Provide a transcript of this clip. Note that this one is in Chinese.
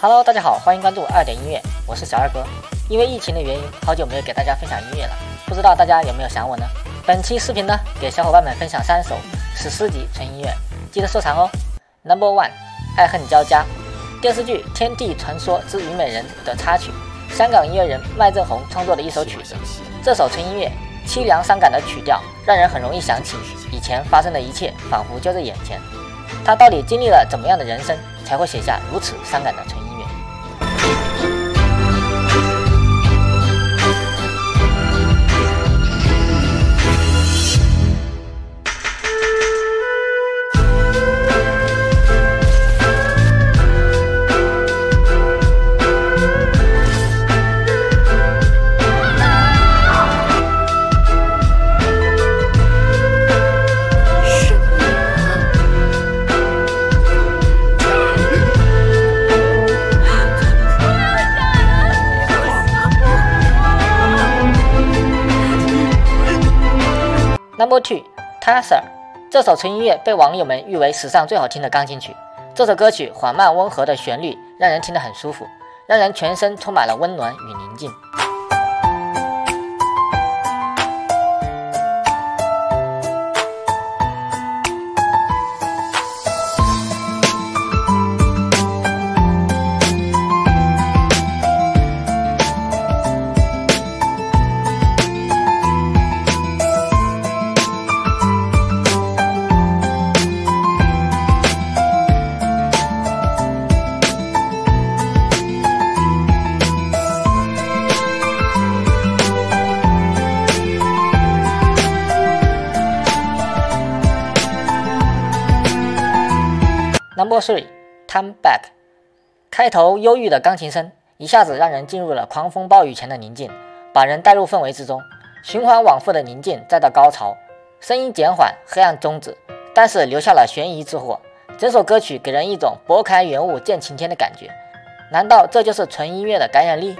Hello，大家好，欢迎关注二点音乐，我是小二哥。因为疫情的原因，好久没有给大家分享音乐了，不知道大家有没有想我呢？本期视频呢，给小伙伴们分享三首史诗级纯音乐，记得收藏哦。Number One，爱恨交加，电视剧《天地传说之虞美人》的插曲，香港音乐人麦振鸿创作的一首曲子。这首纯音乐凄凉伤感的曲调，让人很容易想起以前发生的一切，仿佛就在眼前。他到底经历了怎么样的人生，才会写下如此伤感的成 Two，《Tasser》这首纯音乐被网友们誉为史上最好听的钢琴曲。这首歌曲缓慢温和的旋律让人听得很舒服，让人全身充满了温暖与宁静。Number three, Time Back。开头忧郁的钢琴声，一下子让人进入了狂风暴雨前的宁静，把人带入氛围之中。循环往复的宁静，再到高潮，声音减缓，黑暗终止，但是留下了悬疑之祸。整首歌曲给人一种拨开云雾见晴天的感觉。难道这就是纯音乐的感染力？